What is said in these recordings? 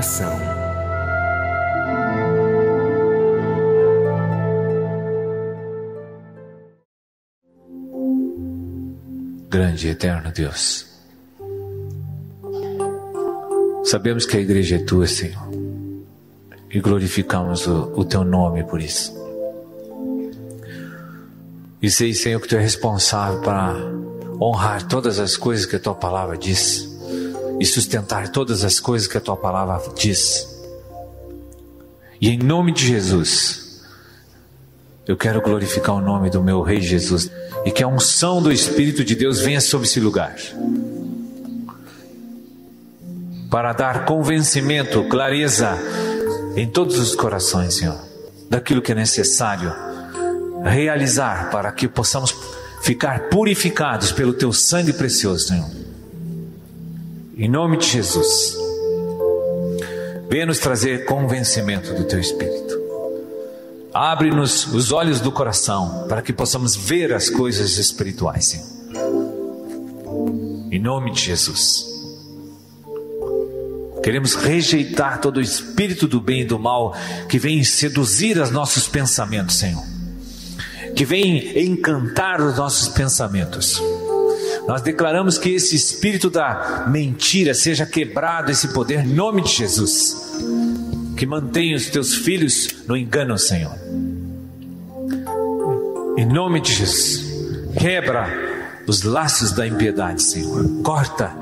coração. Grande e eterno Deus, sabemos que a igreja é tua, Senhor, e glorificamos o, o teu nome por isso. E sei, Senhor, que tu és responsável para honrar todas as coisas que a tua palavra diz e sustentar todas as coisas que a tua palavra diz. E em nome de Jesus, eu quero glorificar o nome do meu Rei Jesus e que a unção do Espírito de Deus venha sobre esse lugar para dar convencimento, clareza em todos os corações, Senhor, daquilo que é necessário realizar para que possamos ficar purificados pelo teu sangue precioso, Senhor. Em nome de Jesus, venha nos trazer convencimento do teu Espírito. Abre-nos os olhos do coração para que possamos ver as coisas espirituais, Senhor. Em nome de Jesus. Queremos rejeitar todo o espírito do bem e do mal que vem seduzir os nossos pensamentos, Senhor. Que vem encantar os nossos pensamentos. Nós declaramos que esse espírito da mentira seja quebrado, esse poder, em nome de Jesus. Que mantenha os teus filhos no engano, Senhor. Em nome de Jesus. Quebra os laços da impiedade, Senhor. Corta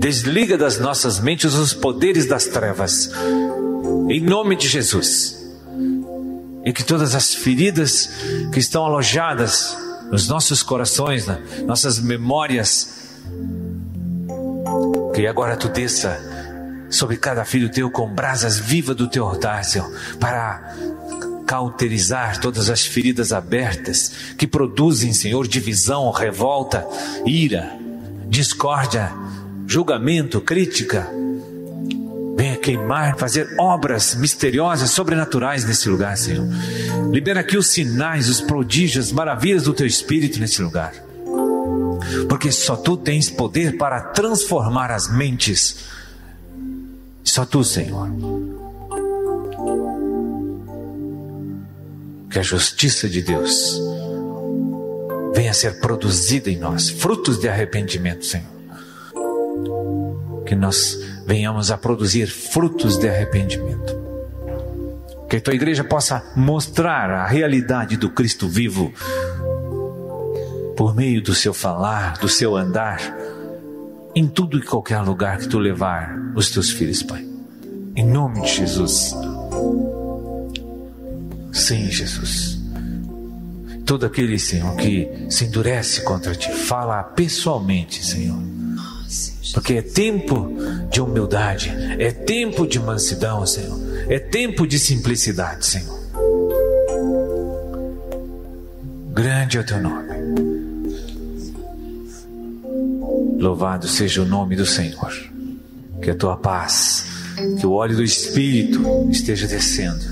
Desliga das nossas mentes os poderes das trevas. Em nome de Jesus. E que todas as feridas que estão alojadas nos nossos corações, nossas memórias, que agora tu desça sobre cada filho teu com brasas vivas do teu altar, Senhor, para cauterizar todas as feridas abertas que produzem, Senhor, divisão, revolta, ira, discórdia julgamento, crítica. Queimar, fazer obras misteriosas, sobrenaturais nesse lugar, Senhor. Libera aqui os sinais, os prodígios, as maravilhas do teu espírito nesse lugar. Porque só tu tens poder para transformar as mentes. Só tu, Senhor. Que a justiça de Deus venha a ser produzida em nós, frutos de arrependimento, Senhor que nós venhamos a produzir frutos de arrependimento. Que a tua igreja possa mostrar a realidade do Cristo vivo por meio do seu falar, do seu andar, em tudo e qualquer lugar que tu levar os teus filhos, Pai. Em nome de Jesus. Sim, Jesus. Todo aquele, Senhor, que se endurece contra ti, fala pessoalmente, Senhor porque é tempo de humildade, é tempo de mansidão, Senhor, é tempo de simplicidade, Senhor. Grande é o teu nome. Louvado seja o nome do Senhor. Que a tua paz, que o óleo do Espírito esteja descendo.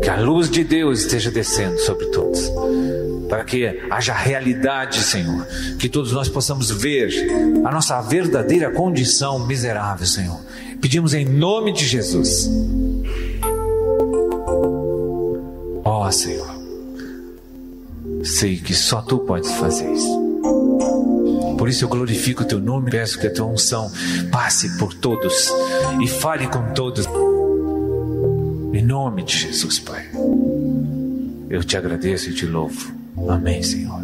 Que a luz de Deus esteja descendo sobre todos para que haja realidade, Senhor, que todos nós possamos ver a nossa verdadeira condição miserável, Senhor. Pedimos em nome de Jesus. Ó oh, Senhor, sei que só Tu podes fazer isso. Por isso eu glorifico o Teu nome, peço que a Tua unção passe por todos e fale com todos. Em nome de Jesus, Pai. Eu te agradeço e te louvo. Amém, Senhor.